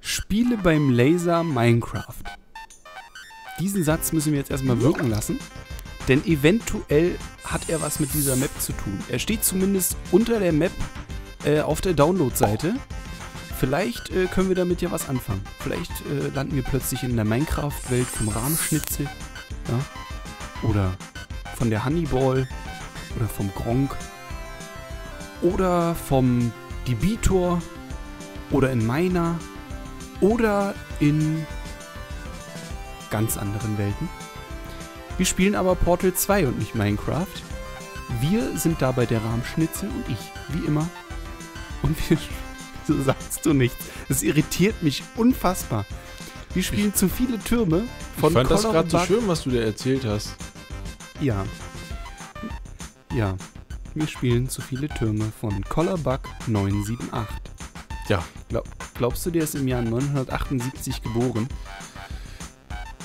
Spiele beim Laser Minecraft. Diesen Satz müssen wir jetzt erstmal wirken lassen. Denn eventuell hat er was mit dieser Map zu tun. Er steht zumindest unter der Map äh, auf der Download-Seite. Vielleicht äh, können wir damit ja was anfangen. Vielleicht äh, landen wir plötzlich in der Minecraft-Welt vom Rahmschnitzel. Ja? Oder von der Honeyball. Oder vom Gronk. Oder vom Debitor. Oder in Miner. Oder in ganz anderen Welten. Wir spielen aber Portal 2 und nicht Minecraft. Wir sind dabei der Rahmschnitzel und ich, wie immer. Und wir, so sagst du nichts. Das irritiert mich unfassbar. Wir spielen ich, zu viele Türme von Ich fand Color das gerade so schön, was du dir erzählt hast. Ja. Ja. Wir spielen zu viele Türme von Colorbug 978. Ja. Glaub, glaubst du, der ist im Jahr 978 geboren?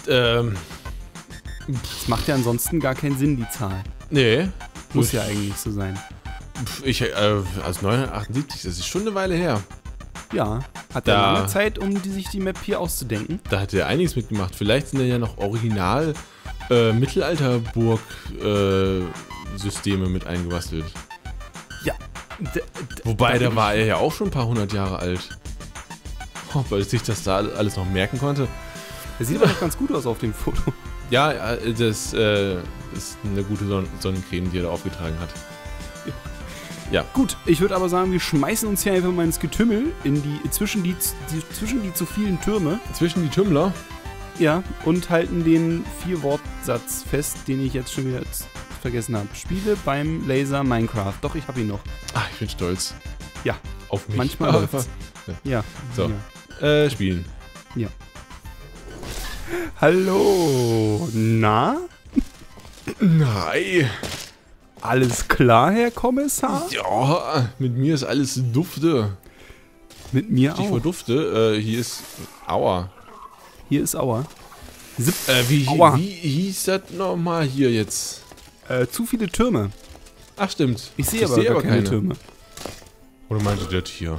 Ähm, das macht ja ansonsten gar keinen Sinn, die Zahl. Nee. Muss ja eigentlich so sein. Ich, äh, also 978, das ist schon eine Weile her. Ja. Hat er lange Zeit, um die, sich die Map hier auszudenken? Da hat er einiges mitgemacht. Vielleicht sind da ja noch original äh, Mittelalterburg-Systeme äh, mit eingebastelt. D Wobei, da war er ja auch schon ein paar hundert Jahre alt. Oh, weil sich das da alles noch merken konnte. Er sieht aber noch ganz gut aus auf dem Foto. Ja, äh, das äh, ist eine gute Son Sonnencreme, die er da aufgetragen hat. Ja. Gut, ich würde aber sagen, wir schmeißen uns hier einfach mal ins Getümmel, in die, zwischen, die, die, zwischen die zu vielen Türme. Zwischen die Tümmler? Ja, und halten den Vier-Wort-Satz fest, den ich jetzt schon wieder vergessen habe. Spiele beim Laser Minecraft. Doch, ich habe ihn noch. Ach, ich bin stolz. Ja. Auf mich. Manchmal läuft's. Ja. So. Ja. Äh, spielen. Ja. Hallo. Na? Nein. Alles klar, Herr Kommissar? Ja, mit mir ist alles dufte. Mit mir Stichwort auch. dufte. Äh, hier ist Aua. Hier ist Aua. Zip. Äh, wie, Aua. wie hieß das nochmal hier jetzt? Äh, zu viele Türme. Ach, stimmt. Ich sehe aber, seh aber keine, Türme. Oder meinte das hier?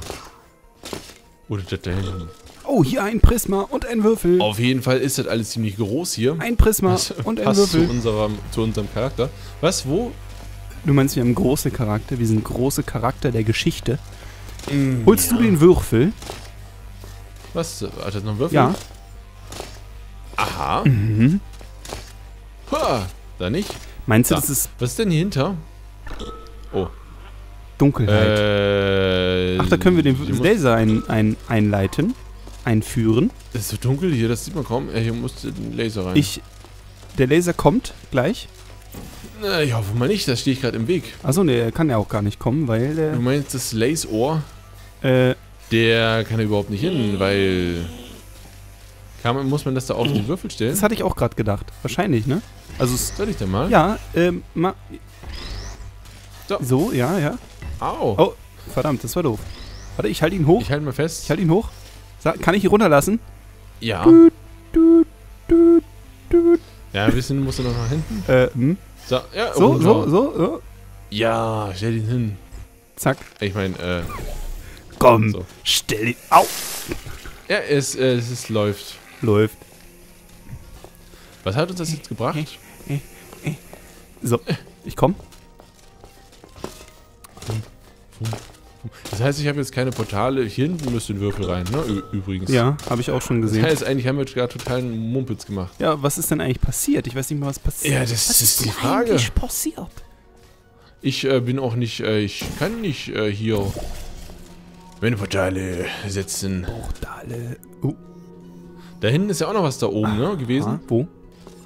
Oder das da hinten? Oh, hier ein Prisma und ein Würfel. Auf jeden Fall ist das alles ziemlich groß hier. Ein Prisma das und ein passt Würfel. Zu unserem, zu unserem Charakter. Was? Wo? Du meinst, wir haben große Charakter. Wir sind große Charakter der Geschichte. Mm, Holst ja. du den Würfel? Was? Hat das noch einen Würfel? Ja. Aha. Mhm. Ha, da nicht. Meinst du, da. das ist... Was ist denn hier hinter? Oh. Dunkelheit. Äh, Ach, da können wir den Laser ein, ein, einleiten einführen. Es ist so dunkel hier, das sieht man kaum. Ja, hier muss ein Laser rein. Ich. Der Laser kommt gleich. Na, ich hoffe mal nicht, da stehe ich gerade im Weg. Achso, ne, der kann ja auch gar nicht kommen, weil der. Du meinst das Laseohr? Äh. Der kann ja überhaupt nicht hin, weil. Kann muss man das da auf den Würfel stellen? Das hatte ich auch gerade gedacht. Wahrscheinlich, ne? Also. Soll ich denn mal? Ja, ähm, ma. So. so, ja, ja. Au. Oh, verdammt, das war doof. Warte, ich halte ihn hoch. Ich halte mal fest. Ich halte ihn hoch. Kann ich ihn runterlassen? Ja. Du, du, du, du. Ja, ein bisschen musst du noch nach hinten. Äh, hm. So, ja, so, so, so, so. Ja, stell ihn hin. Zack. Ich meine, äh. Komm, so. stell ihn auf. Ja, es, äh, es ist, läuft. Läuft. Was hat uns das jetzt gebracht? So, ich komm. Das heißt, ich habe jetzt keine Portale. Hier hinten müsste ein Würfel rein, ne? übrigens. Ja, habe ich auch schon gesehen. Das heißt, eigentlich haben wir jetzt gerade totalen Mumpitz gemacht. Ja, was ist denn eigentlich passiert? Ich weiß nicht mehr, was passiert. Ja, das, was ist die Frage. Was ist passiert? Ich äh, bin auch nicht, äh, ich kann nicht äh, hier meine Portale setzen. Portale. Oh. Da hinten ist ja auch noch was da oben, ne, gewesen. Ah, wo?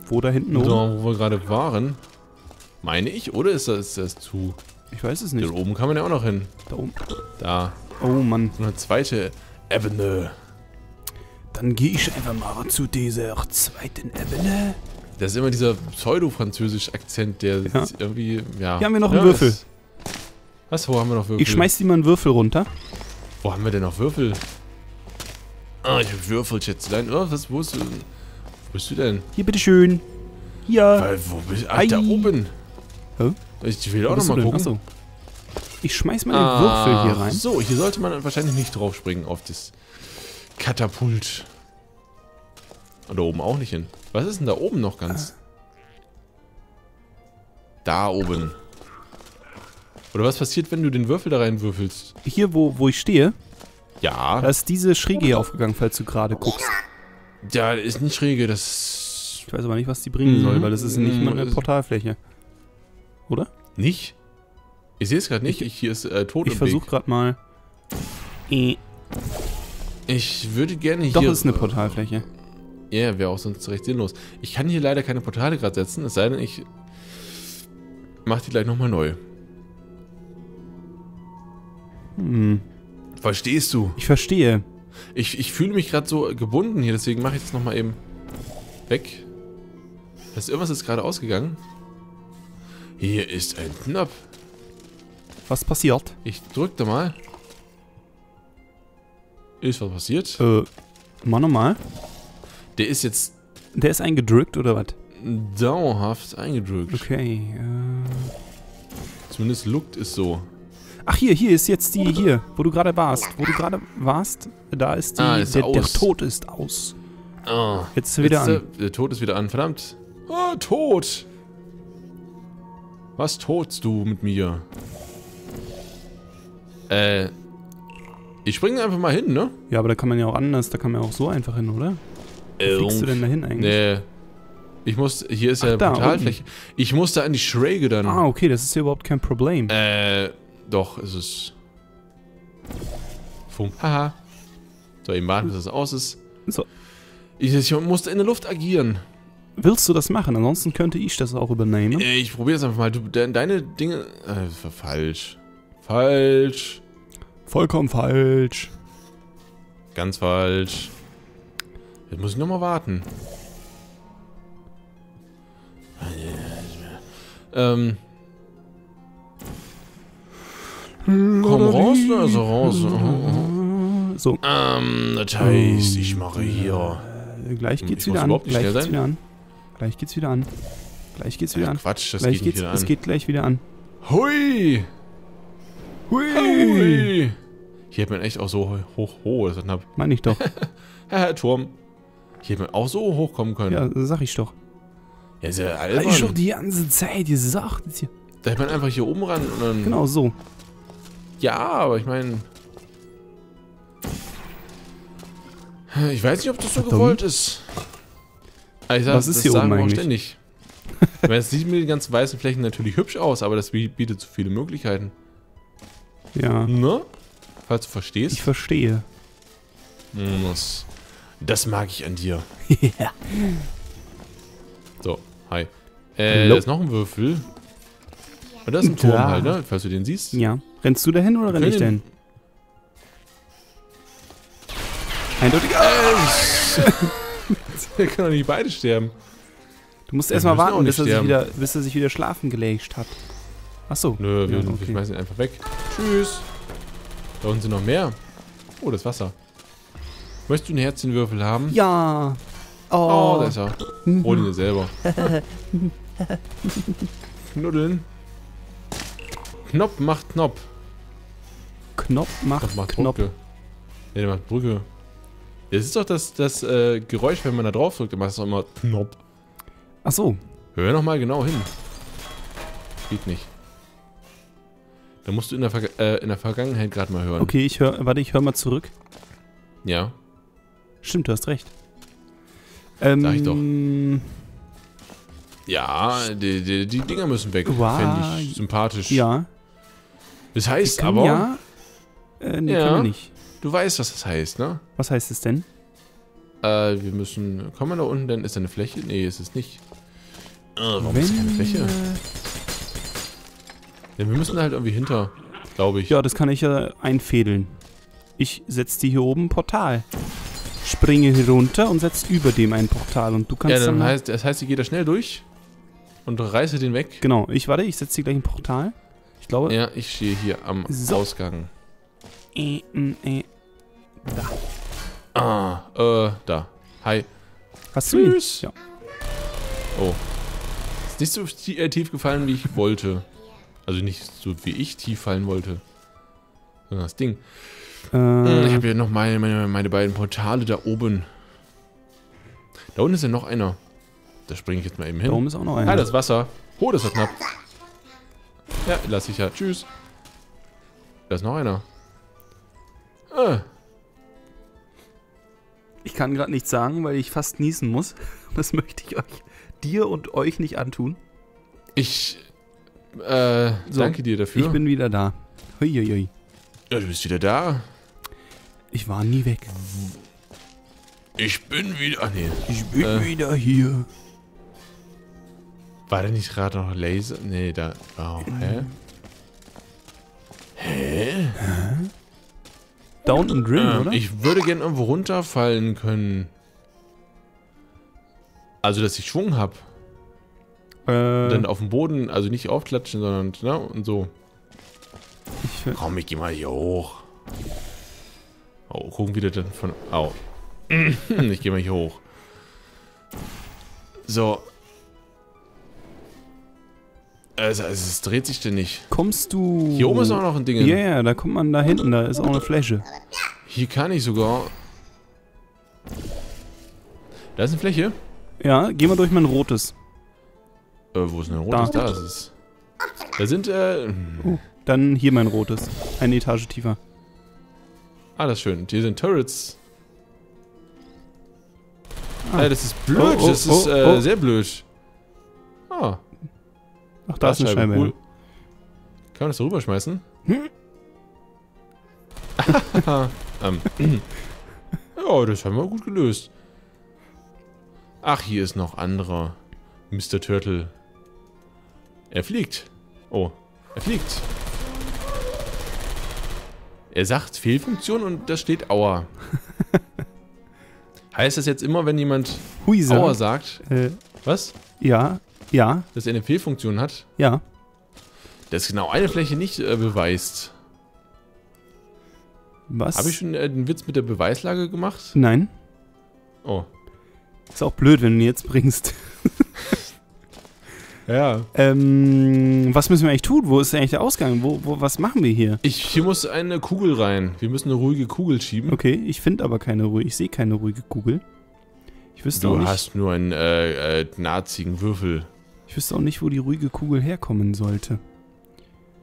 Wo da hinten oben? Da, wo wir gerade waren. Meine ich, oder ist das, ist das zu... Ich weiß es nicht. Da oben kann man ja auch noch hin. Da oben. Da. Oh Mann. So eine zweite Ebene. Dann gehe ich einfach mal zu dieser zweiten Ebene. Das ist immer dieser pseudo-französische Akzent, der ja. irgendwie, ja. Hier haben wir noch einen ja, Würfel. Was, wo haben wir noch Würfel? Ich schmeiß dir mal einen Würfel runter. Wo haben wir denn noch Würfel? Ah, ich hab Würfelschätzlein. Oh, was, wo ist du? Wo bist du denn? Hier, bitteschön. Hier. Weil, wo bist du? Ah, da oben. Hä? Ich will auch nochmal gucken. Achso. Ich schmeiß mal den ah, Würfel hier rein. So, hier sollte man wahrscheinlich nicht drauf springen auf das Katapult. Und da oben auch nicht hin. Was ist denn da oben noch ganz? Da oben. Oder was passiert, wenn du den Würfel da reinwürfelst? Hier, wo, wo ich stehe, Ja. da ist diese Schräge hier aufgegangen, falls du gerade guckst. Ja, ist nicht schräge, das... Ich weiß aber nicht, was die bringen Mhm. soll, weil das ist nicht mal eine Mhm. Portalfläche. Oder? Nicht? Ich sehe es gerade nicht. Ich, hier ist äh, tot Ich versuche gerade mal. Äh, Ich würde gerne hier... Doch, ist eine Portalfläche. Ja, wäre auch sonst recht sinnlos. Ich kann hier leider keine Portale gerade setzen, es sei denn, ich mach die gleich nochmal neu. Hm. Verstehst du? Ich verstehe. Ich, ich fühle mich gerade so gebunden hier, deswegen mache ich das nochmal eben weg. Das irgendwas ist gerade ausgegangen. Hier ist ein Knopf. Was passiert? Ich drück da mal. Ist was passiert? Äh, mal nochmal. Der ist jetzt Der ist eingedrückt oder was? dauerhaft eingedrückt. Okay. Äh. Zumindest lookt es so. Ach, hier, hier ist jetzt die, hier, wo du gerade warst. Wo du gerade warst, da ist die, Ah, ist der, der. Tod ist aus. Ah. Jetzt ist er wieder an. äh, Der Tod ist wieder an. Verdammt. Ah, tot. Was totst du mit mir? Äh. Ich springe einfach mal hin, ne? Ja, aber da kann man ja auch anders, da kann man ja auch so einfach hin, oder? Wo Äh, fliegst du denn da hin eigentlich? Nee. Ich muss. Hier ist ja Ach, da, Portalfläche. Ich muss da an die Schräge dann. Ah, okay, das ist ja überhaupt kein Problem. Äh. Doch, ist es. Fum. Haha. So, eben warten, bis es aus ist. So. Ich, ich musste in der Luft agieren. Willst du das machen? Ansonsten könnte ich das auch übernehmen. Äh, Ich probiere es einfach mal. Du, de, deine Dinge. Äh, falsch. Falsch. Vollkommen falsch. Ganz falsch. Jetzt muss ich nochmal warten. Ähm. Komm raus, also raus. So, Ähm, das heißt, ich mache hier. äh, gleich Ich geht's wieder an. Gleich geht's wieder an. Gleich geht's wieder an. Gleich geht's wieder an. Quatsch, das Gleich geht wieder es an. geht gleich wieder an. Hui! Hui! Hui! Hier hätte man echt auch so hoch, hoch, ist. Meine ich doch. Turm. Hier hätte man auch so hochkommen können. Ja, sag ich doch. Ja, ist ja Sag ich doch albern. die ganze Zeit gesagt. ist hier- Da hätte man einfach hier oben ran und dann... Genau so. Ja, aber ich meine... Ich weiß nicht, ob das so Verdammt. gewollt ist. Aber ich sag, Was ist das hier sagen oben wir eigentlich? ständig. Ich meine, es sieht mit den ganzen weißen Flächen natürlich hübsch aus, aber das bi- bietet so viele Möglichkeiten. Ja. Ne? Falls du verstehst. Ich verstehe. Mm, Das, mag ich an dir. ja. So, hi. Äh, Hallo. da ist noch ein Würfel. Und das ist ein Turm Da. halt, ne? Falls du den siehst. Ja. Rennst du dahin oder renn ich dahin? Eindeutig. Wir können doch nicht beide sterben. Du musst erstmal warten, bis er, sich wieder, bis er sich wieder schlafen gelegt hat. Achso. Nö, wir, ja, wir okay. schmeißen ihn einfach weg. Tschüss. Da unten sind noch mehr. Oh, das Wasser. Möchtest du einen Herzchenwürfel haben? Ja. Oh, Oh. da ist er. Hol ihn dir selber. Knuddeln. Knopf macht Knopf. Knopf macht Knopf macht Knopf. Brücke. Ne, der macht Brücke. Das ist doch das, das äh, Geräusch, wenn man da drauf drückt, dann macht es doch immer Knopf. Achso. Hör noch mal genau hin. Geht nicht. Da musst du in der, Verga äh, in der Vergangenheit gerade mal hören. Okay, ich höre. Warte, ich höre mal zurück. Ja. Stimmt, du hast recht. Ähm, Sag ich doch. Ja, die, die, die Dinger müssen weg. Wow. Fände ich sympathisch. Ja. Das heißt aber, ja. Äh, nee, Ja. können wir nicht. du weißt, was das heißt, ne? Was heißt es denn? Äh, wir müssen. Kommen wir da unten denn? Ist da eine Fläche? Nee, ist es nicht. Äh, warum ist keine Fläche? äh, Ja, wir müssen da halt irgendwie hinter, glaube ich. Ja, das kann ich ja einfädeln. Ich setze dir hier oben ein Portal. Springe hier runter und setze über dem ein Portal. Und du kannst Ja, dann dann. heißt, das heißt, ich gehe da schnell durch und reiße den weg. genau, ich warte, ich setze dir gleich ein Portal. Ich glaube. Ja, ich stehe hier am So. Ausgang. Äh, mm, äh. Ah, äh, da. Hi. Hast du ihn? Tschüss. Ja. Oh. Ist nicht so äh, tief gefallen, wie ich wollte. Also nicht so, wie ich tief fallen wollte. Sondern das Ding. Hm, Ich Äh, habe hier noch meine, meine, meine beiden Portale da oben. Da unten ist ja noch einer. Da springe ich jetzt mal eben hin. da oben ist auch noch Ah, einer. das Wasser. Oh, das war knapp. Ja, lass ich ja. Tschüss. Da ist noch einer. Ah, Ich kann gerade nichts sagen, weil ich fast niesen muss. Das möchte ich euch, dir und euch nicht antun. ich äh, So, danke dir dafür. Ich bin wieder da. Huiuiui. ja, du bist wieder da. Ich war nie weg. Ich bin wieder. Ach nee. Ich bin Äh. wieder hier. War da nicht gerade noch Laser? Nee, da. Oh, hä? Hä? Da unten drin, Ähm, oder? ich würde gerne irgendwo runterfallen können. Also, dass ich Schwung habe. äh, Dann auf dem Boden, also nicht aufklatschen, sondern, ne, und so. ich, Komm, ich geh mal hier hoch. Oh, gucken wieder dann von. Au. ich geh mal hier hoch. So. Also, also, es dreht sich denn nicht. kommst du... Hier oben ist auch noch ein Ding. Ja, ja, da kommt man da hinten, da ist auch eine Fläche. Hier kann ich sogar. Da ist eine Fläche. Ja, geh mal durch mein rotes. Äh, wo ist denn ein rotes? Da. Da, ist es. Da sind, äh. Dann hier mein rotes. Eine Etage tiefer. Ah, das ist schön. Hier sind Turrets. Ah. Äh, das ist blöd. Oh, oh, das ist oh, äh, oh. sehr blöd. Ah, Ach, da ist eine Scheibe. Cool. Kann man das da rüberschmeißen? Hm? ähm. ja, das haben wir gut gelöst. Ach, hier ist noch anderer Mr. Turtle. Er fliegt. Oh, er fliegt. Er sagt Fehlfunktion und da steht Aua. heißt das jetzt immer, wenn jemand Huisa. Aua sagt, Äh, was? ja, ja, Dass er eine Fehlfunktion hat? ja. Das genau eine Fläche nicht äh, beweist. Was? Habe ich schon äh, den Witz mit der Beweislage gemacht? Nein. Oh. Ist auch blöd, wenn du ihn jetzt bringst. Ja. Ähm, was müssen wir eigentlich tun? Wo ist eigentlich der Ausgang? Wo, wo, was machen wir hier? Ich, hier muss eine Kugel rein. Wir müssen eine ruhige Kugel schieben. Okay, ich finde aber keine ruhige, ich sehe keine ruhige Kugel. Ich wüsste, auch Du nicht, hast nur einen äh, äh, nazigen Würfel. Ich wüsste auch nicht, wo die ruhige Kugel herkommen sollte.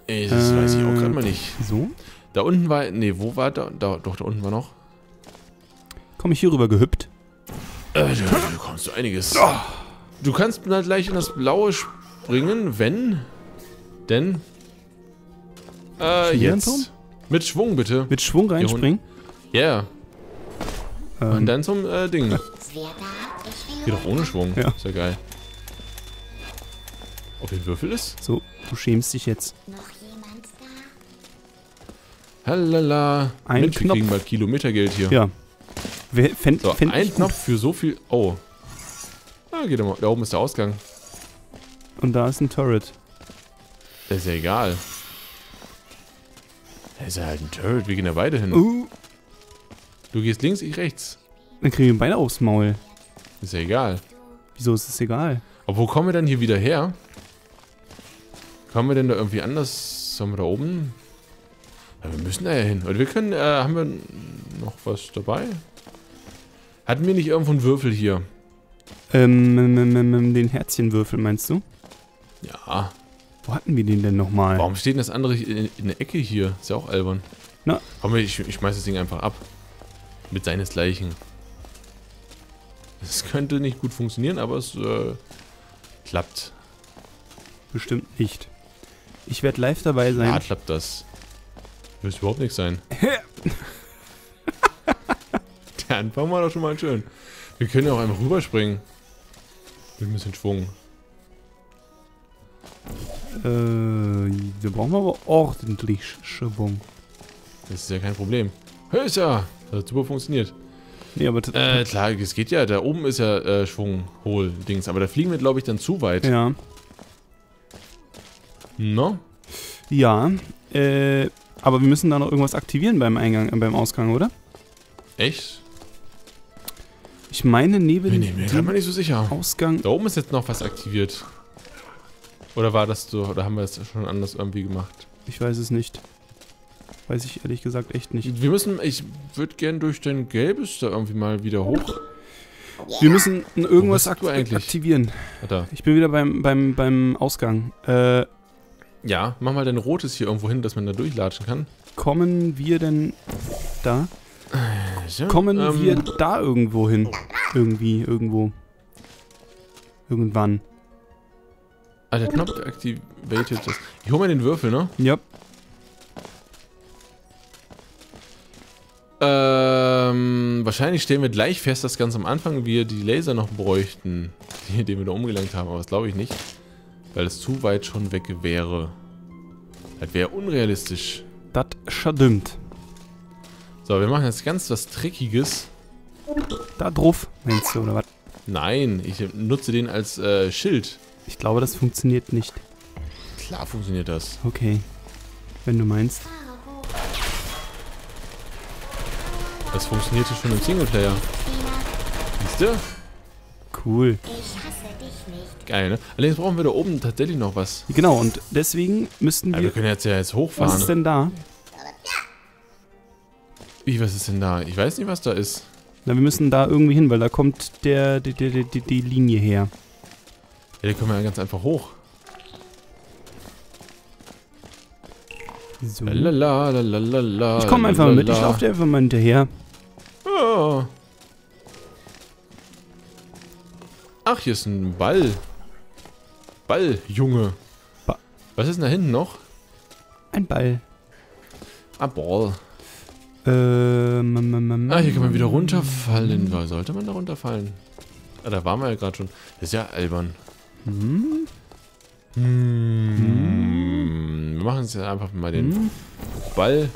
Ey, das Äh. weiß ich auch gerade mal nicht. So, Da unten war. Nee, wo war da? da doch, da unten war noch. komme ich hier rüber gehüpft. Äh, da, da kommst du einiges. Du kannst halt gleich in das Blaue springen, wenn. Denn. Äh, jetzt. Mit Schwung bitte. Mit Schwung reinspringen. Ja. Yeah. Und Ähm, dann zum äh, Ding. Geht doch ohne Schwung. Ja. Ist ja geil. Ob hier ein Würfel ist? so, du schämst dich jetzt. noch jemand da? Halala. Ein Mensch, wir Knopf. kriegen bald Kilometergeld hier. Ja. Wer, fänd, So, fänd ein Knopf für so viel. Oh. Ah, geht mal. Da oben ist der Ausgang. Und da ist ein Turret. Das ist ja egal. Da ist ja halt ein Turret. Wir gehen da beide hin. Uh, Du gehst links, ich rechts. dann kriegen wir beide aufs Maul. Ist ja egal. Wieso ist es egal? Aber wo kommen wir dann hier wieder her? Kommen wir denn da irgendwie anders? Sollen wir da oben? Ja, wir müssen da ja hin. Und wir können, äh, haben wir noch was dabei? Hatten wir nicht irgendwo einen Würfel hier? Ähm, den Herzchenwürfel meinst du? Ja. Wo hatten wir den denn nochmal? Warum steht denn das andere in, in der Ecke hier? Ist ja auch albern. Na. Komm, ich, ich schmeiß das Ding einfach ab. Mit seinesgleichen. Es könnte nicht gut funktionieren, aber es äh, klappt. Bestimmt nicht. Ich werde live dabei sein. Ja, klappt das. Wird überhaupt nichts sein. Der Anfang war doch schon mal schön. Wir können ja auch einfach rüberspringen. Mit ein bisschen Schwung. Äh, wir brauchen aber ordentlich Schwung. Das ist ja kein Problem. Höchster! Das hat super funktioniert. Nee, aber Äh, klar, es geht ja. Da oben ist ja äh, Schwung, Hohl, Dings. Aber da fliegen wir, glaube ich, dann zu weit. ja. No? Ja, äh, aber wir müssen da noch irgendwas aktivieren beim Eingang, äh, beim Ausgang, oder? Echt? Ich meine, neben Bin ich mir dem nicht so sicher. Ausgang. Da oben ist jetzt noch was aktiviert. Oder war das so, oder haben wir das schon anders irgendwie gemacht? Ich weiß es nicht. weiß ich ehrlich gesagt echt nicht. Wir müssen, ich würde gern durch dein Gelbes da irgendwie mal wieder hoch. Wir müssen irgendwas ak eigentlich? aktivieren. Warte. Ich bin wieder beim, beim, beim Ausgang. Äh, Ja, mach mal dein Rotes hier irgendwo hin, dass man da durchlatschen kann. kommen wir denn da? So, Kommen ähm, wir da irgendwo hin? Irgendwie, irgendwo. Irgendwann. Ah, der Knopf activated das. Ich hol mal den Würfel, ne? Ja. Ähm, wahrscheinlich stellen wir gleich fest, dass ganz am Anfang wir die Laser noch bräuchten, die, die wir da umgelenkt haben, aber das glaube ich nicht. Weil es zu weit schon weg wäre. Das wäre unrealistisch. Das stimmt. So, wir machen jetzt ganz was Trickiges. Da drauf, meinst du, oder was? Nein, ich nutze den als äh, Schild. Ich glaube, das funktioniert nicht. Klar funktioniert das. Okay. Wenn du meinst. Das funktionierte schon im Singleplayer. Siehst du? Cool. Ich hasse dich nicht. Geil, ne? Allerdings brauchen wir da oben tatsächlich noch was. Genau, und deswegen müssten Ja, wir wir. können jetzt ja jetzt Was hochfahren. ist denn da? Wie, was ist denn da? Ich weiß nicht, was da ist. Na, wir müssen da irgendwie hin, weil da kommt der, die, die, die, die Linie her. Ja, da können wir ja ganz einfach hoch. So. Lalala, lalala, Ich komme einfach mal mit, ich laufe dir einfach mal hinterher. Ah. Ach, hier ist ein Ball. Ball, Junge. Ba- Was ist denn da hinten noch? Ein Ball. Ah, Ball. Ähm, ähm, ähm, ähm, Ah, hier kann man wieder runterfallen. Sollte man da runterfallen? Ah, da waren wir ja gerade schon. Das ist ja albern. Hm? Hm. Wir machen jetzt einfach mal den Hm? Ball.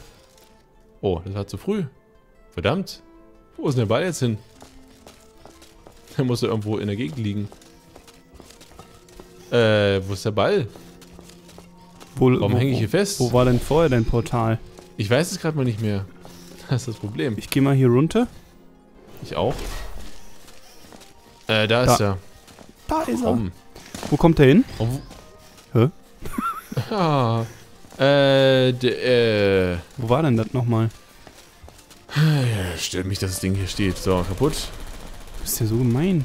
Oh, das war zu früh. Verdammt. Wo ist denn der Ball jetzt hin? Der muss ja irgendwo in der Gegend liegen. Äh, wo ist der Ball? Wo, Warum hänge ich hier fest? Wo war denn vorher dein Portal? Ich weiß es gerade mal nicht mehr. Das ist das Problem. Ich gehe mal hier runter. Ich auch. Äh, da ist er. Da ist er. Komm. Wo kommt er hin? Oh. Hä? Ah. Äh, äh. Wo war denn das nochmal? Ja, stört mich, dass das Ding hier steht. So, kaputt. Bist ja so gemein.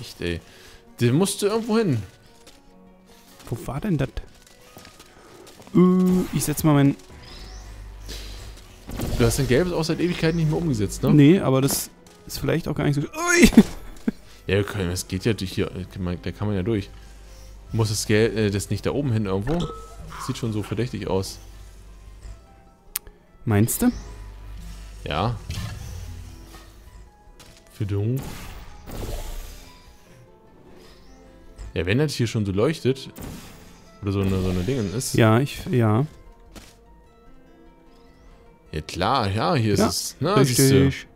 Echt, ey. Der musste irgendwo hin. Wo war denn das? Äh, ich setz mal mein... Du hast dein Gelbes auch seit Ewigkeiten nicht mehr umgesetzt, ne? Nee, aber das ist vielleicht auch gar nicht so... Ui! Ja, das geht ja durch hier. Da kann man ja durch. Muss das Geld, äh, das nicht da oben hin irgendwo? Sieht schon so verdächtig aus. Meinst du? Ja. Du. Ja, wenn das hier schon so leuchtet. Oder so eine, so eine Dingen ist. Ja, ich... Ja. Ja, klar, ja, hier ist Ja, es. Na, siehst du. Richtig.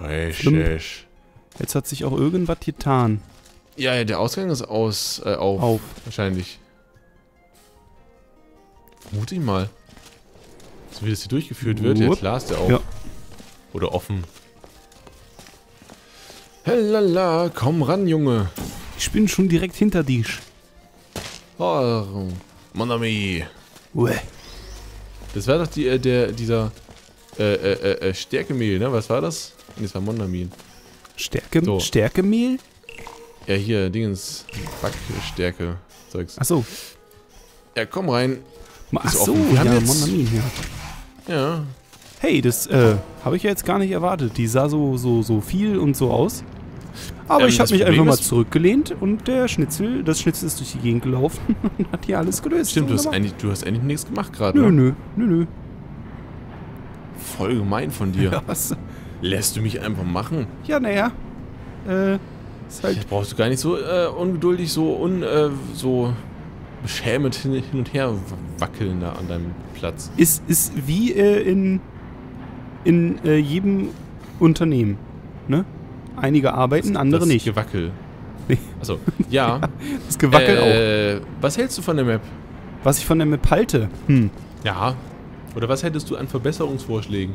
Richtig. Jetzt hat sich auch irgendwas getan. Ja, ja, der Ausgang ist aus, äh, auf. Auf. Wahrscheinlich. Vermute ich mal. So wie das hier durchgeführt wird, ja Wupp. klar ist der auf. Ja. Oder offen. Hellala, komm ran, Junge. Ich bin schon direkt hinter dich. Oh, mon ami. Uäh. Das war doch die, äh, der, dieser, äh, äh, äh, äh, Stärkemehl, ne? Was war das? Nee, das war Mondamin. Stärke, So. Stärkemehl? Ja, hier, Dingens. Backstärke. Zeugs. Achso. Ja, komm rein. Ach Ist so. Wir haben ja, jetzt- Monamin, ja. Ja. Hey, das äh, habe ich ja jetzt gar nicht erwartet. Die sah so, so, so viel und so aus. Aber Ähm, ich habe mich Problem einfach mal zurückgelehnt und der Schnitzel, das Schnitzel ist durch die Gegend gelaufen und hat hier alles gelöst. Stimmt, du hast, eigentlich, du hast eigentlich nichts gemacht gerade, Nö, ne? nö, nö, nö. Voll gemein von dir. Ja, was? Lässt du mich einfach machen? Ja, naja. Äh, ist halt. Brauchst du gar nicht so äh, ungeduldig, so un, äh, so beschämend hin, hin und her wackeln da an deinem Platz. Ist, ist wie äh, in, in äh, jedem Unternehmen. Ne? Einige arbeiten, andere das nicht. Gewackel. Nee. Achso, ja. Das Gewackel auch. äh, Was hältst du von der Map? Was ich von der Map halte. Hm. Ja. Oder was hättest du an Verbesserungsvorschlägen?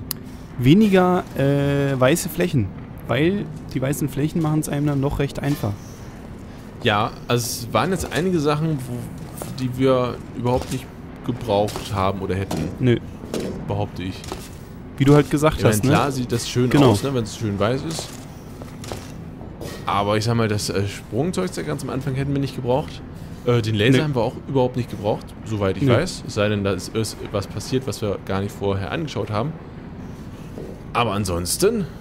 Weniger äh, weiße Flächen. Weil die weißen Flächen machen es einem dann doch recht einfach. Ja, also es waren jetzt einige Sachen, wo, die wir überhaupt nicht gebraucht haben oder hätten, Nö. behaupte ich. Wie du halt gesagt Ich meine, hast, ne? klar sieht das schön Genau. aus, ne, wenn es schön weiß ist. Aber ich sag mal, das äh, Sprungzeug ganz am Anfang hätten wir nicht gebraucht. Äh, den Laser Nee. haben wir auch überhaupt nicht gebraucht, soweit ich Nee. weiß. Es sei denn, da ist was passiert, was wir gar nicht vorher angeschaut haben. Aber ansonsten.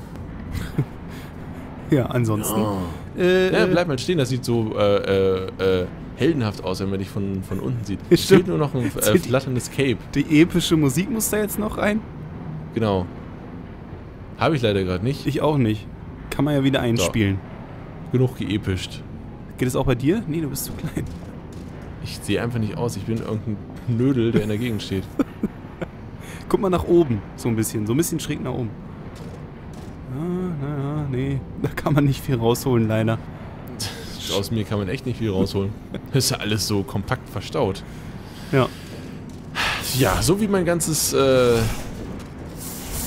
Ja, ansonsten. Oh. Äh, Ja, äh, bleib mal stehen, das sieht so äh, äh, heldenhaft aus, wenn man dich von, von unten sieht. Es fehlt nur noch ein flatterndes Cape. die epische Musik muss da jetzt noch rein? Genau. Habe ich leider gerade nicht. Ich auch nicht. Kann man ja wieder einspielen. Genug geepischt. Geht es auch bei dir? Nee, du bist zu klein. Ich sehe einfach nicht aus. Ich bin irgendein Knödel, der in der Gegend steht. Guck mal nach oben, so ein bisschen. So ein bisschen schräg nach oben. Ja, naja, nee. Da kann man nicht viel rausholen, leider. Aus mir kann man echt nicht viel rausholen. Das ist ja alles so kompakt verstaut. Ja. Ja, so wie mein ganzes äh,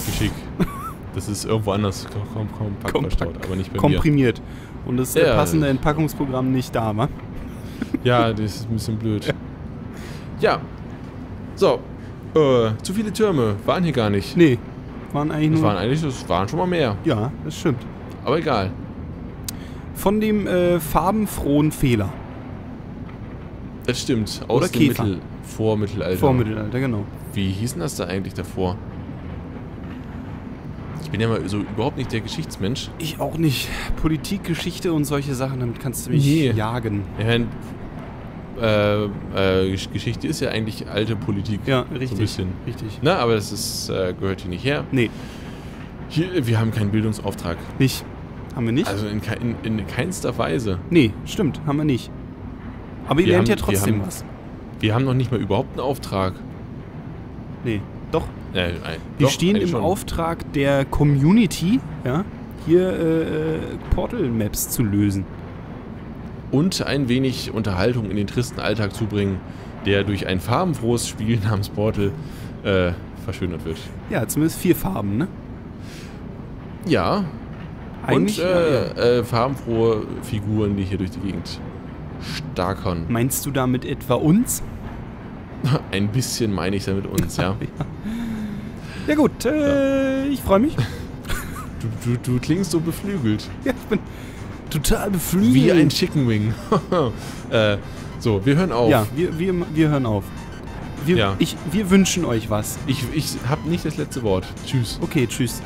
Geschick. Das ist irgendwo anders kom kom kompakt Kompakt. verstaut, aber nicht bei mir. Komprimiert. Und das Ja. passende Entpackungsprogramm nicht da, wa? Ja, das ist ein bisschen blöd. Ja. So. Äh, zu viele Türme waren hier gar nicht. Nee. Waren eigentlich Das nur. waren eigentlich, das waren schon mal mehr. ja, das stimmt. Aber egal. Von dem äh, farbenfrohen Fehler. Das stimmt. Aus Oder dem Käfer. Mittel Vormittelalter. Vormittelalter, genau. Wie hieß denn das da eigentlich davor? Ich bin ja mal so überhaupt nicht der Geschichtsmensch. Ich auch nicht. Politik, Geschichte und solche Sachen, damit kannst du mich Nee. jagen. Ich meine, äh, äh, Gesch- Geschichte ist ja eigentlich alte Politik. Ja, So ein richtig. bisschen. Richtig. Na, aber das ist, äh, gehört hier nicht her. Nee, Hier, wir haben keinen Bildungsauftrag. nicht. Haben wir nicht? Also in, in, in keinster Weise. nee, stimmt, haben wir nicht. Aber ihr Wir lernt haben- ja wir trotzdem haben- was. Wir haben noch nicht mal überhaupt einen Auftrag. Nee, doch. Äh, ein, Wir doch, stehen im schon. Auftrag der Community, ja, hier äh, äh, Portal-Maps zu lösen. Und ein wenig Unterhaltung in den tristen Alltag zu bringen, der durch ein farbenfrohes Spiel namens Portal äh, verschönert wird. Ja, zumindest vier Farben, ne? Ja, Eigentlich, und ja, ja. äh, äh, farbenfrohe Figuren, die hier durch die Gegend starkern. Meinst du damit etwa uns? Ein bisschen meine ich damit uns, ja. Ja gut, äh, ich freue mich. Du, du, du klingst so beflügelt. Ja, ich bin total beflügelt. Wie ein Chicken Wing. äh, so, wir hören auf. Ja, wir, wir, wir hören auf. Wir, Ja. ich, wir wünschen euch was. Ich, ich habe nicht das letzte Wort. Tschüss. Okay, tschüss.